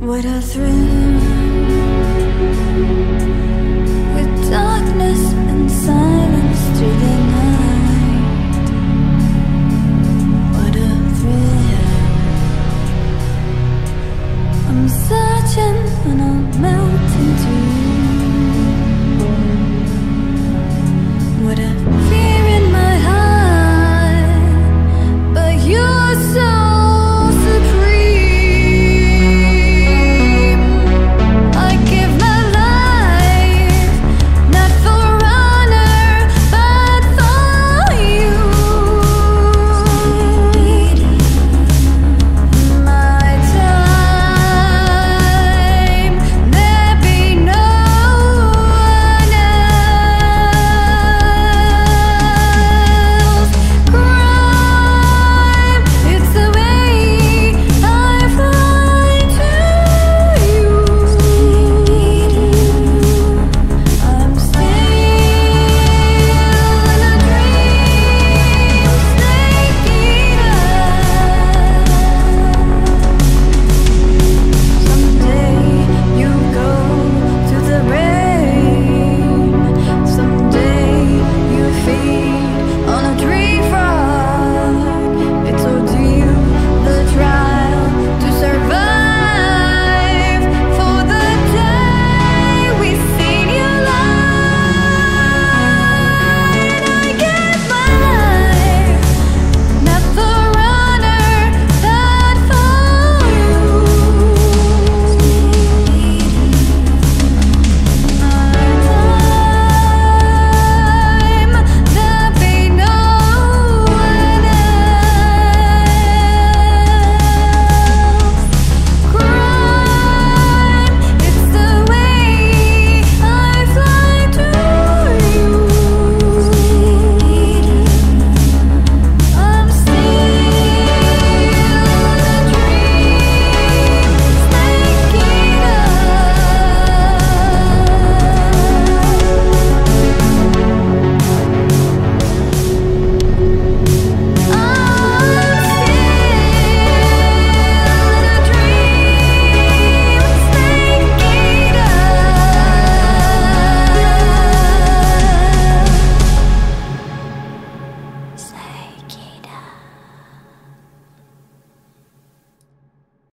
What a thrill.